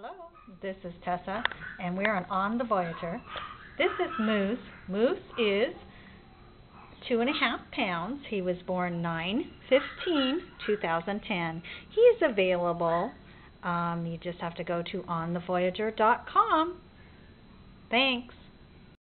Hello, this is Tessa, and we're on On the Voyager. This is Moose. Moose is two and a half pounds. He was born 9 15 2010. He is available. Um, you just have to go to onthevoyager.com. Thanks.